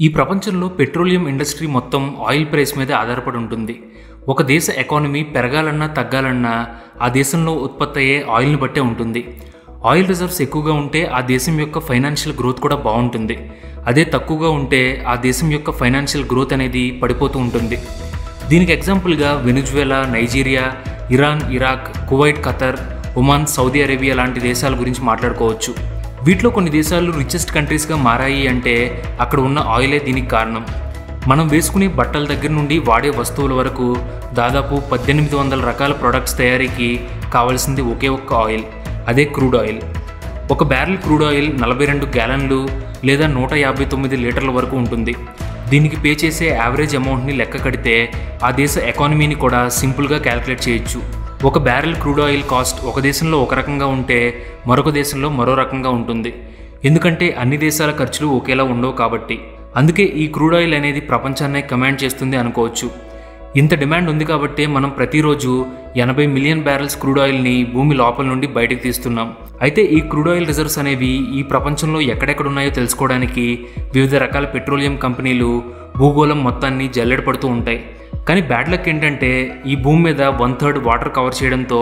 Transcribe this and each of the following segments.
ఈ ప్రపంచంలో petroleum industry మొత్తం ఆయిల్ ప్రైస్ మీద ఆధారపడి ఉంటుంది. ఒక దేశ ఎకానమీ పెరగాలన్నా తగ్గాలన్నా ఆ దేశంలో ఉత్పత్తి అయ్యే ఆయిల్ని బట్టే ఉంటుంది. ఆయిల్ రిజర్వ్స్ ఎక్కువగా ఉంటే ఆ దేశం యొక్క ఫైనాన్షియల్ గ్రోత్ కూడా బాగుంటుంది. అదే తక్కువగా ఉంటే ఆ దేశం యొక్క ఫైనాన్షియల్ గ్రోత్ అనేది పడిపోతూ ఉంటుంది. దీనికి ఎగ్జాంపుల్గా Venezuela Nigeria Iran Iraq Kuwait Qatar Oman Saudi Arabia లాంటి దేశాల గురించి మాట్లాడుకోవచ్చు. వీటిలో కొన్ని దేశాలు రిచెస్ట్ కంట్రీస్గా మారాయి అంటే అక్కడ ఉన్న ఆయిలే దీనికి కారణం. మనం వేసుకునే బట్టల దగ్గర నుండి వాడే వస్తువుల వరకు దాదాపు పద్దెనిమిది వందల రకాల ప్రొడక్ట్స్ తయారీకి కావాల్సింది ఒకే ఒక్క ఆయిల్ అదే క్రూడ్ ఆయిల్. ఒక బ్యారెల్ క్రూడ్ ఆయిల్ నలభై రెండు గ్యాలన్లు లేదా నూట యాభై తొమ్మిది లీటర్ల వరకు ఉంటుంది. దీనికి పే చేసే యావరేజ్ అమౌంట్ని లెక్క కడితే ఆ దేశ ఎకానమీని కూడా సింపుల్గా క్యాలిక్యులేట్ చేయొచ్చు. ఒక బ్యారెల్ క్రూడ్ ఆయిల్ కాస్ట్ ఒక దేశంలో ఒక రకంగా ఉంటే మరొక దేశంలో మరో రకంగా ఉంటుంది. ఎందుకంటే అన్ని దేశాల ఖర్చులు ఒకేలా ఉండవు కాబట్టి. అందుకే ఈ క్రూడ్ ఆయిల్ అనేది ప్రపంచాన్నే కమాండ్ చేస్తుంది అనుకోవచ్చు. ఇంత డిమాండ్ ఉంది కాబట్టి మనం ప్రతిరోజు ఎనభై మిలియన్ బ్యారెల్స్ క్రూడ్ ఆయిల్ని భూమి లోపల నుండి బయటకు తీస్తున్నాం. అయితే ఈ క్రూడ్ ఆయిల్ రిజర్వ్స్ అనేవి ఈ ప్రపంచంలో ఎక్కడెక్కడ ఉన్నాయో తెలుసుకోవడానికి వివిధ రకాల పెట్రోలియం కంపెనీలు భూగోళం మొత్తాన్ని జల్లెడ పడుతూ ఉంటాయి. కానీ బ్యాడ్ లక్ ఏంటంటే ఈ భూమి మీద వన్ థర్డ్ వాటర్ కవర్ చేయడంతో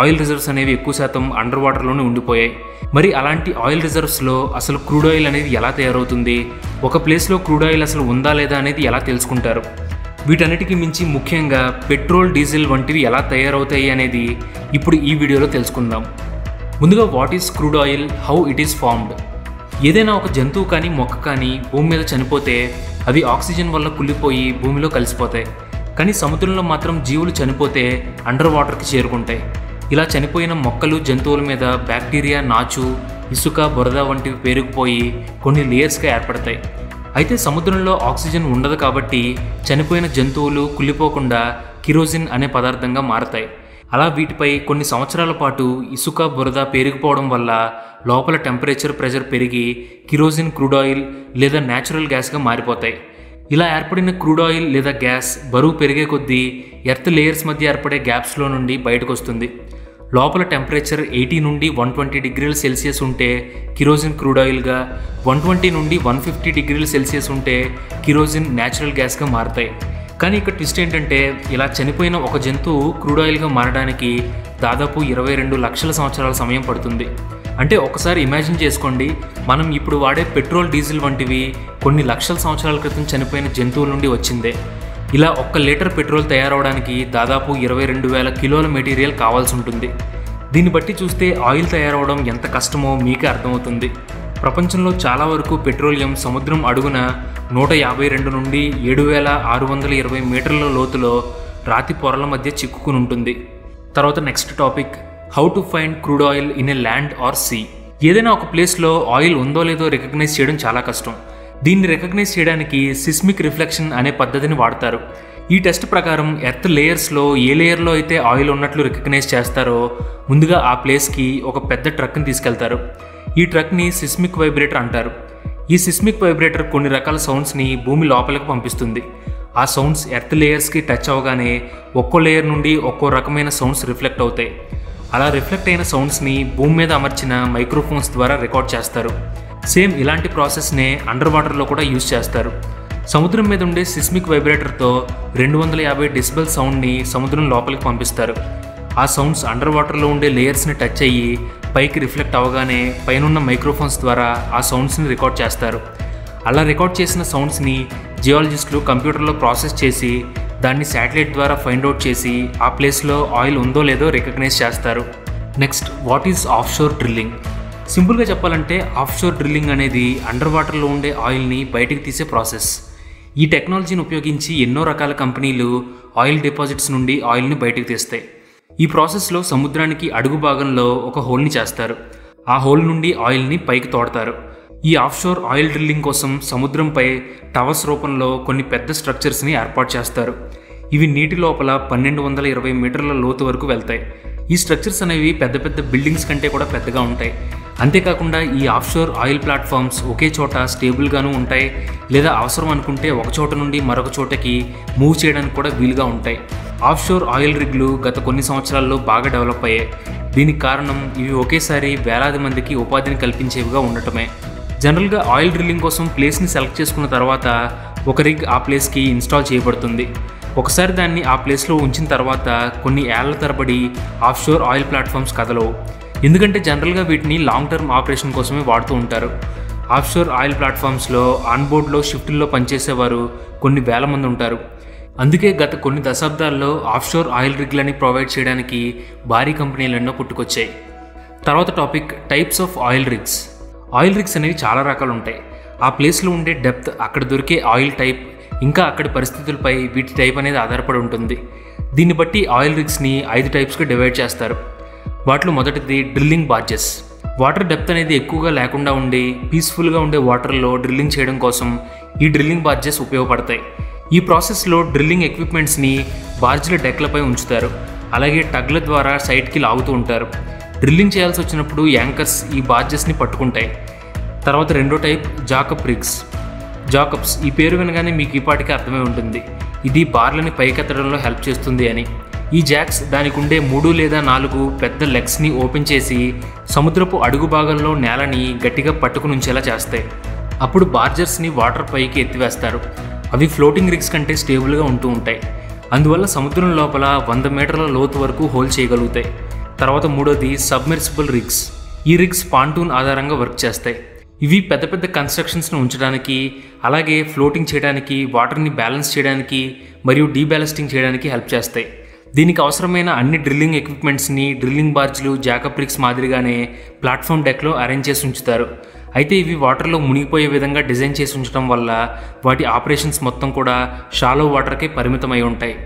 ఆయిల్ రిజర్వ్స్ అనేవి ఎక్కువ శాతం అండర్ వాటర్లోనే ఉండిపోయాయి. మరి అలాంటి ఆయిల్ రిజర్వ్స్లో అసలు క్రూడ్ ఆయిల్ అనేది ఎలా తయారవుతుంది? ఒక ప్లేస్లో క్రూడ్ ఆయిల్ అసలు ఉందా లేదా అనేది ఎలా తెలుసుకుంటారు? వీటన్నిటికీ మించి ముఖ్యంగా పెట్రోల్ డీజిల్ వంటివి ఎలా తయారవుతాయి అనేది ఇప్పుడు ఈ వీడియోలో తెలుసుకుందాం. ముందుగా what is crude oil? How it is formed? ఏదైనా ఒక జంతువు కానీ మొక్క కానీ భూమి మీద చనిపోతే అవి ఆక్సిజన్ వల్ల కుళ్ళిపోయి భూమిలో కలిసిపోతాయి. కానీ సముద్రంలో మాత్రం జీవులు చనిపోతే అండర్ వాటర్కి చేరుకుంటాయి. ఇలా చనిపోయిన మొక్కలు జంతువుల మీద బ్యాక్టీరియా నాచు ఇసుక బురద వంటివి పేరుకుపోయి కొన్ని లేయర్స్గా ఏర్పడతాయి. అయితే సముద్రంలో ఆక్సిజన్ ఉండదు కాబట్టి చనిపోయిన జంతువులు కుళ్ళిపోకుండా కిరోజిన్ అనే పదార్థంగా మారతాయి. అలా వీటిపై కొన్ని సంవత్సరాల పాటు ఇసుక బురద పెరిగిపోవడం వల్ల లోపల టెంపరేచర్ ప్రెషర్ పెరిగి కిరోజిన్ క్రూడ్ ఆయిల్ లేదా న్యాచురల్ గ్యాస్గా మారిపోతాయి. ఇలా ఏర్పడిన క్రూడ్ ఆయిల్ లేదా గ్యాస్ బరువు పెరిగే కొద్దీ ఎర్త్ లేయర్స్ మధ్య ఏర్పడే గ్యాప్స్లో నుండి బయటకు వస్తుంది. లోపల టెంపరేచర్ ఎయిటీ నుండి వన్ ట్వంటీ డిగ్రీల సెల్సియస్ ఉంటే కిరోజిన్ క్రూడ్ ఆయిల్గా వన్ ట్వంటీ నుండి వన్ ఫిఫ్టీ డిగ్రీల సెల్సియస్ ఉంటే కిరోజిన్ న్యాచురల్ గ్యాస్గా మారతాయి. కానీ ఇక్కడ ట్విస్ట్ ఏంటంటే ఇలా చనిపోయిన ఒక జంతువు క్రూడ్ ఆయిల్గా మారడానికి దాదాపు ఇరవై రెండు లక్షల సంవత్సరాల సమయం పడుతుంది. అంటే ఒకసారి ఇమాజిన్ చేసుకోండి మనం ఇప్పుడు వాడే పెట్రోల్ డీజిల్ వంటివి కొన్ని లక్షల సంవత్సరాల క్రితం చనిపోయిన జంతువుల నుండి వచ్చిందే. ఇలా ఒక్క లీటర్ పెట్రోల్ తయారవడానికి దాదాపు ఇరవై రెండు వేల కిలోల మెటీరియల్ కావాల్సి ఉంటుంది. దీన్ని బట్టి చూస్తే ఆయిల్ తయారవడం ఎంత కష్టమో మీకే అర్థమవుతుంది. ప్రపంచంలో చాలా వరకు పెట్రోలియం సముద్రం అడుగున నూట యాభై రెండు నుండి ఏడు వేల ఆరు వందల ఇరవై మీటర్ల లోతులో రాతి పొరల మధ్య చిక్కుకుని ఉంటుంది. తర్వాత next topic. How to find crude oil in a land or sea. ఏదైనా ఒక ప్లేస్లో ఆయిల్ ఉందో లేదో రికగ్నైజ్ చేయడం చాలా కష్టం. దీన్ని రికగ్నైజ్ చేయడానికి సిస్మిక్ రిఫ్లెక్షన్ అనే పద్ధతిని వాడతారు. ఈ టెస్ట్ ప్రకారం ఎర్త్ లేయర్స్లో ఏ లేయర్లో అయితే ఆయిల్ ఉన్నట్లు రికగ్నైజ్ చేస్తారో ముందుగా ఆ ప్లేస్కి ఒక పెద్ద ట్రక్ని తీసుకెళ్తారు. ఈ ట్రక్ని సిస్మిక్ వైబ్రేటర్ అంటారు. ఈ సిస్మిక్ వైబ్రేటర్ కొన్ని రకాల సౌండ్స్ని భూమి లోపలికి పంపిస్తుంది. ఆ సౌండ్స్ ఎర్త్ లేయర్స్కి టచ్ అవగానే ఒక్కో లేయర్ నుండి ఒక్కో రకమైన సౌండ్స్ రిఫ్లెక్ట్ అవుతాయి. అలా రిఫ్లెక్ట్ అయిన సౌండ్స్ని భూమి మీద అమర్చిన మైక్రోఫోన్స్ ద్వారా రికార్డ్ చేస్తారు. సేమ్ ఇలాంటి ప్రాసెస్నే అండర్ వాటర్లో కూడా యూజ్ చేస్తారు. సముద్రం మీద ఉండే సిస్మిక్ వైబ్రేటర్తో రెండు వందల యాభై డిసిబల్ సౌండ్ని సముద్రం లోపలికి పంపిస్తారు. ఆ సౌండ్స్ అండర్ వాటర్లో ఉండే లేయర్స్ని టచ్ అయ్యి పైకి రిఫ్లెక్ట్ అవగానే పైనున్న మైక్రోఫోన్స్ ద్వారా ఆ సౌండ్స్ని రికార్డ్ చేస్తారు. అలా రికార్డ్ చేసిన సౌండ్స్ని జియాలజిస్టులు కంప్యూటర్లో ప్రాసెస్ చేసి దాన్ని శాటిలైట్ ద్వారా ఫైండ్ అవుట్ చేసి ఆ ప్లేస్లో ఆయిల్ ఉందో లేదో రికగ్నైజ్ చేస్తారు. Next what is offshore drilling? సింపుల్గా చెప్పాలంటే ఆఫ్ షోర్ డ్రిల్లింగ్ అనేది అండర్ వాటర్లో ఉండే ఆయిల్ని బయటికి తీసే ప్రాసెస్. ఈ టెక్నాలజీని ఉపయోగించి ఎన్నో రకాల కంపెనీలు ఆయిల్ డిపాజిట్స్ నుండి ఆయిల్ని బయటికి తీస్తాయి. ఈ ప్రాసెస్లో సముద్రానికి అడుగు భాగంలో ఒక హోల్ని చేస్తారు. ఆ హోల్ నుండి ఆయిల్ని పైకి తోడతారు. ఈ ఆఫ్షోర్ ఆయిల్ డ్రిల్లింగ్ కోసం సముద్రంపై టవర్స్ రూపంలో కొన్ని పెద్ద స్ట్రక్చర్స్ని ఏర్పాటు చేస్తారు. ఇవి నీటి లోపల పన్నెండు వందల ఇరవై మీటర్ల లోతు వరకు వెళ్తాయి. ఈ స్ట్రక్చర్స్ అనేవి పెద్ద పెద్ద బిల్డింగ్స్ కంటే కూడా పెద్దగా ఉంటాయి. అంతేకాకుండా ఈ ఆఫ్షోర్ ఆయిల్ ప్లాట్ఫామ్స్ ఒకే చోట స్టేబుల్గాను ఉంటాయి లేదా అవసరం అనుకుంటే ఒక చోట నుండి మరొక చోటకి మూవ్ చేయడానికి కూడా వీలుగా ఉంటాయి. ఆఫ్షోర్ ఆయిల్ రిగ్లు గత కొన్ని సంవత్సరాల్లో బాగా డెవలప్ అయ్యాయి. దీనికి కారణం ఇవి ఒకేసారి వేలాది మందికి ఉపాధిని కల్పించేవిగా ఉండటమే. జనరల్గా ఆయిల్ డ్రిల్లింగ్ కోసం ప్లేస్ని సెలెక్ట్ చేసుకున్న తర్వాత ఒక రిగ్ ఆ ప్లేస్కి ఇన్స్టాల్ చేయబడుతుంది. ఒకసారి దాన్ని ఆ ప్లేస్లో ఉంచిన తర్వాత కొన్ని ఏళ్ళ తరబడి ఆఫ్షోర్ ఆయిల్ ప్లాట్ఫామ్స్ కదలవు. ఎందుకంటే జనరల్గా వీటిని లాంగ్ టర్మ్ ఆపరేషన్ కోసమే వాడుతూ ఉంటారు. ఆఫ్షోర్ ఆయిల్ ప్లాట్ఫామ్స్లో ఆన్బోర్డ్లో షిఫ్టుల్లో పనిచేసేవారు కొన్ని వేల మంది ఉంటారు. అందుకే గత కొన్ని దశాబ్దాల్లో ఆఫ్షోర్ ఆయిల్ రిగ్లని ప్రొవైడ్ చేయడానికి భారీ కంపెనీలెన్నో పుట్టుకొచ్చాయి. తర్వాత topic types of oil rigs. Oil rigs అనేవి చాలా రకాలు ఉంటాయి. ఆ ప్లేస్లో ఉండే డెప్త్ అక్కడ దొరికే ఆయిల్ టైప్ ఇంకా అక్కడి పరిస్థితులపై వీటి టైప్ అనేది ఆధారపడి ఉంటుంది. దీన్ని బట్టి ఆయిల్ రిగ్స్ని ఐదు టైప్స్గా డివైడ్ చేస్తారు. వాటిలో మొదటిది డ్రిల్లింగ్ బార్జెస్. వాటర్ డెప్త్ అనేది ఎక్కువగా లేకుండా ఉండి పీస్ఫుల్గా ఉండే వాటర్లో డ్రిల్లింగ్ చేయడం కోసం ఈ డ్రిల్లింగ్ బార్జెస్ ఉపయోగపడతాయి. ఈ ప్రాసెస్లో డ్రిల్లింగ్ ఎక్విప్మెంట్స్ని బార్జ్ల డెక్లపై ఉంచుతారు. అలాగే టగ్ల ద్వారా సైట్కి లాగుతూ ఉంటారు. డ్రిల్లింగ్ చేయాల్సి వచ్చినప్పుడు యాంకర్స్ ఈ బార్జెస్ని పట్టుకుంటాయి. తర్వాత రెండో టైప్ జాకప్ రిగ్స్. జాకప్స్ ఈ పేరు వినగానే మీకు ఈపాటికి అర్థమై ఉంటుంది. ఇది బార్లని పైకెత్తడంలో హెల్ప్ చేస్తుంది అని. ఈ జాక్స్ దానికి ఉండే మూడు లేదా నాలుగు పెద్ద లెగ్స్ని ఓపెన్ చేసి సముద్రపు అడుగు భాగంలో నేలని గట్టిగా పట్టుకునుంచేలా చేస్తాయి. అప్పుడు బార్జర్స్ని వాటర్ పైకి ఎత్తివేస్తారు. అవి ఫ్లోటింగ్ రిగ్స్ కంటే స్టేబుల్గా ఉంటూ ఉంటాయి. అందువల్ల సముద్రం లోపల వంద మీటర్ల లోతు వరకు హోల్ చేయగలుగుతాయి. తర్వాత మూడోది సబ్మెర్సిబుల్ రిగ్స్. ఈ రిగ్స్ పాంటూన్ ఆధారంగా వర్క్ చేస్తాయి. ఇవి పెద్ద పెద్ద కన్స్ట్రక్షన్స్ను ఉంచడానికి అలాగే ఫ్లోటింగ్ చేయడానికి వాటర్ని బ్యాలెన్స్ చేయడానికి మరియు డీబ్యాలెస్టింగ్ చేయడానికి హెల్ప్ చేస్తాయి. దీనికి అవసరమైన అన్ని డ్రిల్లింగ్ ఎక్విప్మెంట్స్ని డ్రిల్లింగ్ బార్జ్లు జాకప్ రిగ్స్ మాదిరిగానే ప్లాట్ఫామ్ డెక్లో అరేంజ్ చేసి ఉంచుతారు. అయితే ఇవి వాటర్లో మునిగిపోయే విధంగా డిజైన్ చేసి ఉంచడం వల్ల వాటి ఆపరేషన్స్ మొత్తం కూడా షాలో వాటర్కే పరిమితమై ఉంటాయి.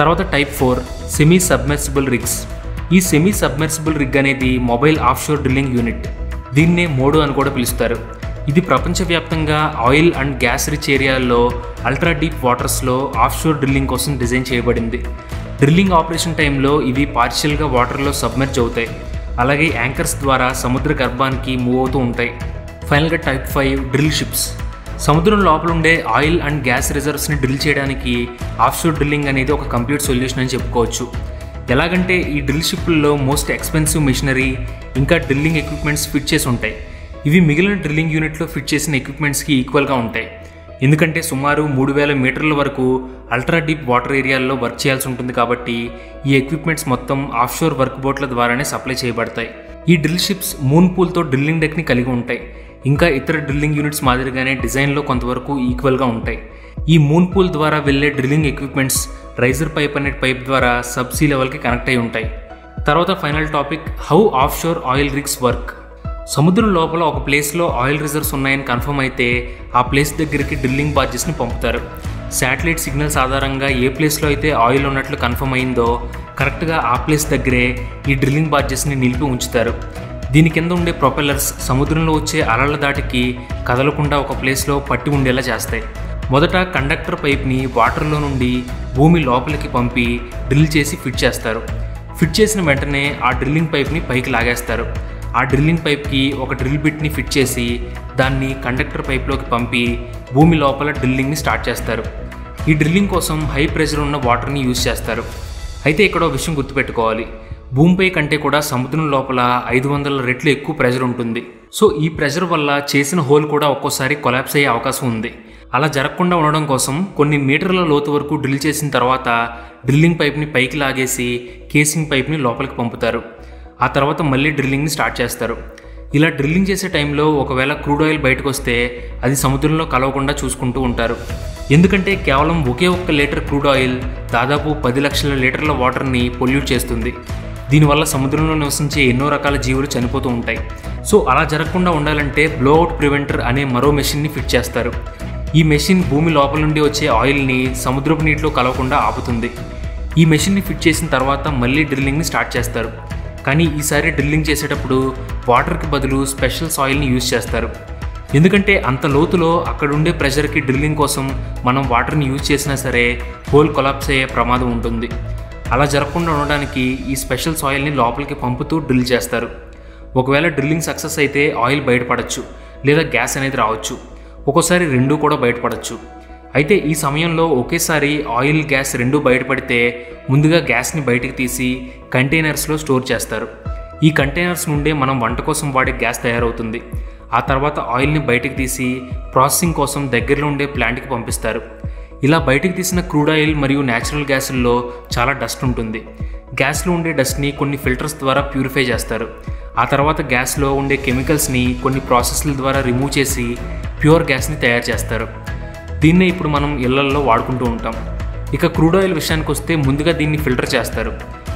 తర్వాత type four semi submersible rigs. ఈ సెమీ సబ్మెర్సిబుల్ రిగ్ అనేది మొబైల్ ఆఫ్షోర్ డ్రిల్లింగ్ యూనిట్ దీన్నే మోడు అని కూడా పిలుస్తారు. ఇది ప్రపంచవ్యాప్తంగా ఆయిల్ అండ్ గ్యాస్ రిచ్ ఏరియాల్లో అల్ట్రా డీప్ వాటర్స్లో ఆఫ్షోర్ డ్రిల్లింగ్ కోసం డిజైన్ చేయబడింది. డ్రిల్లింగ్ ఆపరేషన్ టైంలో ఇవి పార్షియల్గా వాటర్లో సబ్మెర్జ్ అవుతాయి. అలాగే యాంకర్స్ ద్వారా సముద్ర గర్భానికి మూవ్ అవుతూ ఉంటాయి. ఫైనల్గా టైప్ ఫైవ్ డ్రిల్ షిప్స్ సముద్రం లోపల ఉండే ఆయిల్ అండ్ గ్యాస్ రిజర్వ్స్ని డ్రిల్ చేయడానికి ఆఫ్షోర్ డ్రిల్లింగ్ అనేది ఒక కంప్లీట్ సొల్యూషన్ అని చెప్పుకోవచ్చు. ఎలాగంటే ఈ డ్రిల్ షిప్లలో మోస్ట్ ఎక్స్పెన్సివ్ మిషనరీ ఇంకా డ్రిల్లింగ్ ఎక్విప్మెంట్స్ ఫిట్ చేసి ఉంటాయి. ఇవి మిగిలిన డ్రిల్లింగ్ యూనిట్లో ఫిట్ చేసిన ఎక్విప్మెంట్స్కి ఈక్వల్గా ఉంటాయి. ఎందుకంటే సుమారు మూడు వేల మీటర్ల వరకు అల్ట్రా డీప్ వాటర్ ఏరియాల్లో వర్క్ చేయాల్సి ఉంటుంది కాబట్టి ఈ ఎక్విప్మెంట్స్ మొత్తం ఆఫ్షోర్ వర్క్ బోట్ల ద్వారానే సప్లై చేయబడతాయి. ఈ డ్రిల్ షిప్స్ మూన్ పూల్తో డ్రిల్లింగ్ డెక్ని కలిగి ఉంటాయి. ఇంకా ఇతర డ్రిల్లింగ్ యూనిట్స్ మాదిరిగానే డిజైన్లో కొంతవరకు ఈక్వల్గా ఉంటాయి. ఈ మూన్ పూల్ ద్వారా వెళ్ళే డ్రిల్లింగ్ ఎక్విప్మెంట్స్ రైజర్ పైప్ అనే పైప్ ద్వారా సబ్సీ లెవెల్కి కనెక్ట్ అయి ఉంటాయి. తర్వాత final topic how offshore oil rigs work? సముద్రం లోపల ఒక ప్లేస్లో ఆయిల్ రిజర్వ్స్ ఉన్నాయని కన్ఫర్మ్ అయితే ఆ ప్లేస్ దగ్గరికి డ్రిల్లింగ్ బార్జెస్ని పంపుతారు. శాటిలైట్ సిగ్నల్స్ ఆధారంగా ఏ ప్లేస్లో అయితే ఆయిల్ ఉన్నట్లు కన్ఫర్మ్ అయిందో కరెక్ట్గా ఆ ప్లేస్ దగ్గరే ఈ డ్రిల్లింగ్ బార్జెస్ని నిలిపి ఉంచుతారు. దీని కింద ఉండే ప్రొపెల్లర్స్ సముద్రంలో వచ్చే అలల దాటికి కదలకుండా ఒక ప్లేస్లో పట్టి ఉండేలా చేస్తాయి. మొదట కండక్టర్ పైప్ని వాటర్లో నుండి భూమి లోపలికి పంపి డ్రిల్ చేసి ఫిట్ చేస్తారు. ఫిట్ చేసిన వెంటనే ఆ డ్రిల్లింగ్ పైప్ని పైకి లాగేస్తారు. ఆ డ్రిల్లింగ్ పైప్కి ఒక డ్రిల్ బిట్ని ఫిట్ చేసి దాన్ని కండక్టర్ పైప్లోకి పంపి భూమి లోపల డ్రిల్లింగ్ని స్టార్ట్ చేస్తారు. ఈ డ్రిల్లింగ్ కోసం హై ప్రెషర్ ఉన్న వాటర్ని యూజ్ చేస్తారు. అయితే ఇక్కడ ఒక విషయం గుర్తుపెట్టుకోవాలి. భూమిపై కంటే కూడా సముద్రం లోపల ఐదు వందల రెట్లు ఎక్కువ ప్రెషర్ ఉంటుంది. సో ఈ ప్రెషర్ వల్ల చేసిన హోల్ కూడా ఒక్కోసారి కొలాప్స్ అయ్యే అవకాశం ఉంది. అలా జరగకుండా ఉండడం కోసం కొన్ని మీటర్ల లోతు వరకు డ్రిల్ చేసిన తర్వాత డ్రిల్లింగ్ పైప్ని పైకి లాగేసి కేసింగ్ పైప్ని లోపలికి పంపుతారు. ఆ తర్వాత మళ్ళీ డ్రిల్లింగ్ని స్టార్ట్ చేస్తారు. ఇలా డ్రిల్లింగ్ చేసే టైంలో ఒకవేళ క్రూడ్ ఆయిల్ బయటకు వస్తే అది సముద్రంలో కలవకుండా చూసుకుంటూ ఉంటారు. ఎందుకంటే కేవలం ఒకే ఒక్క లీటర్ క్రూడ్ ఆయిల్ దాదాపు పది లక్షల లీటర్ల వాటర్ని పొల్యూట్ చేస్తుంది. దీనివల్ల సముద్రంలో నివసించే ఎన్నో రకాల జీవులు చనిపోతూ ఉంటాయి. సో అలా జరగకుండా ఉండాలంటే బ్లోఅవుట్ ప్రివెంటర్ అనే మరో మెషిన్ని ఫిట్ చేస్తారు. ఈ మెషిన్ భూమి లోపల నుండి వచ్చే ఆయిల్ని సముద్రపు నీటిలో కలవకుండా ఆపుతుంది. ఈ మెషిన్ని ఫిట్ చేసిన తర్వాత మళ్ళీ డ్రిల్లింగ్ని స్టార్ట్ చేస్తారు. కానీ ఈసారి డ్రిల్లింగ్ చేసేటప్పుడు వాటర్కి బదులు స్పెషల్ సాయిల్ని యూజ్ చేస్తారు. ఎందుకంటే అంత లోతులో అక్కడ ఉండే ప్రెషర్కి డ్రిల్లింగ్ కోసం మనం వాటర్ని యూజ్ చేసినా సరే హోల్ కొలాప్స్ అయ్యే ప్రమాదం ఉంటుంది. అలా జరగకుండా ఉండడానికి ఈ స్పెషల్ సాయిల్ని లోపలికి పంపుతూ డ్రిల్ చేస్తారు. ఒకవేళ డ్రిల్లింగ్ సక్సెస్ అయితే ఆయిల్ బయటపడచ్చు లేదా గ్యాస్ అనేది రావచ్చు. ఒక్కోసారి రెండూ కూడా బయటపడచ్చు. అయితే ఈ సమయంలో ఒకేసారి ఆయిల్ గ్యాస్ రెండూ బయటపడితే ముందుగా గ్యాస్ని బయటకు తీసి కంటైనర్స్లో స్టోర్ చేస్తారు. ఈ కంటైనర్స్ నుండే మనం వంట కోసం వాడే గ్యాస్ తయారవుతుంది. ఆ తర్వాత ఆయిల్ని బయటకు తీసి ప్రాసెసింగ్ కోసం దగ్గరలో ఉండే ప్లాంట్కి పంపిస్తారు. ఇలా బయటకు తీసిన క్రూడ్ ఆయిల్ మరియు న్యాచురల్ గ్యాసుల్లో చాలా డస్ట్ ఉంటుంది. గ్యాస్లో ఉండే డస్ట్ని కొన్ని ఫిల్టర్స్ ద్వారా ప్యూరిఫై చేస్తారు. ఆ తర్వాత గ్యాస్లో ఉండే కెమికల్స్ని కొన్ని ప్రాసెస్ల ద్వారా రిమూవ్ చేసి ప్యూర్ గ్యాస్ని తయారు చేస్తారు. దీన్నే ఇప్పుడు మనం ఇళ్ళల్లో వాడుకుంటూ ఉంటాం. ఇక క్రూడ్ ఆయిల్ విషయానికి వస్తే ముందుగా దీన్ని ఫిల్టర్ చేస్తారు.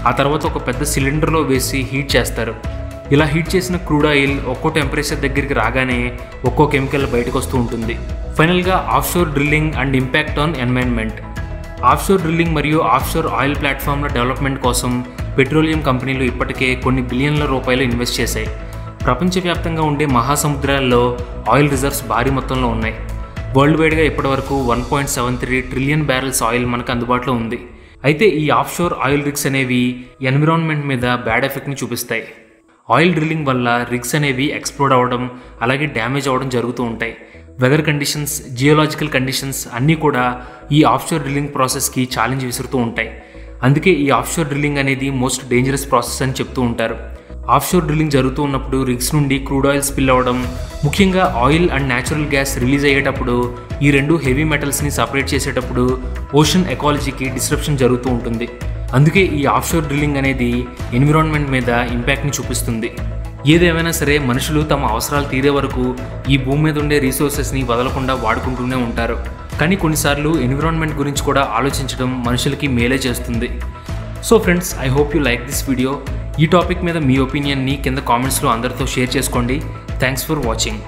ఆ తర్వాత ఒక పెద్ద సిలిండర్లో వేసి హీట్ చేస్తారు. ఇలా హీట్ చేసిన క్రూడ్ ఆయిల్ ఒక్కో టెంపరేచర్ దగ్గరికి రాగానే ఒక్కో కెమికల్ బయటకు వస్తూ ఉంటుంది. ఫైనల్గా offshore drilling and impact on environment. Offshore drilling మరియు ఆఫ్షోర్ ఆయిల్ ప్లాట్ఫామ్ల డెవలప్మెంట్ కోసం పెట్రోలియం కంపెనీలు ఇప్పటికే కొన్ని బిలియన్ల రూపాయలు ఇన్వెస్ట్ చేశాయి. ప్రపంచవ్యాప్తంగా ఉండే మహాసముద్రాల్లో ఆయిల్ రిజర్వ్స్ భారీ మొత్తంలో ఉన్నాయి. వరల్డ్ వైడ్గా ఇప్పటివరకు one point seven three trillion barrels oil మనకు అందుబాటులో ఉంది. అయితే ఈ ఆఫ్షోర్ ఆయిల్ రిగ్స్ అనేవి ఎన్విరాన్మెంట్ మీద బ్యాడ్ ఎఫెక్ట్ని చూపిస్తాయి. ఆయిల్ డ్రిల్లింగ్ వల్ల రిగ్స్ అనేవి ఎక్స్ప్లోడ్ అవ్వడం అలాగే డ్యామేజ్ అవ్వడం జరుగుతూ ఉంటాయి. వెదర్ కండిషన్స్ జియోలాజికల్ కండిషన్స్ అన్నీ కూడా ఈ ఆఫ్షోర్ డ్రిల్లింగ్ ప్రాసెస్కి ఛాలెంజ్ విసురుతూ ఉంటాయి. అందుకే ఈ ఆఫ్షోర్ డ్రిల్లింగ్ అనేది మోస్ట్ డేంజరస్ ప్రాసెస్ అని చెప్తూ ఉంటారు. ఆఫ్షోర్ డ్రిల్లింగ్ జరుగుతూ ఉన్నప్పుడు రిగ్స్ నుండి క్రూడ్ ఆయిల్ స్పిల్ అవ్వడం ముఖ్యంగా oil and natural gas release అయ్యేటప్పుడు ఈ రెండు హెవీ మెటల్స్ని సపరేట్ చేసేటప్పుడు ఓషన్ ఎకాలజీకి డిస్ట్రప్షన్ జరుగుతూ ఉంటుంది. అందుకే ఈ ఆఫ్షోర్ డ్రిల్లింగ్ అనేది ఎన్విరాన్మెంట్ మీద ఇంపాక్ట్ని చూపిస్తుంది. ఏదేమైనా సరే మనుషులు తమ అవసరాలు తీరే వరకు ఈ భూమి మీద ఉండే రీసోర్సెస్ని వదలకుండా వాడుకుంటూనే ఉంటారు. కానీ కొన్నిసార్లు ఎన్విరాన్మెంట్ గురించి కూడా ఆలోచించడం మనుషులకి మేలే చేస్తుంది. So friends I hope you like this video ఈ టాపిక్ మీద మీ ఒపీనియన్ని కింద కామెంట్స్లో అందరితో షేర్ చేసుకోండి. Thanks for watching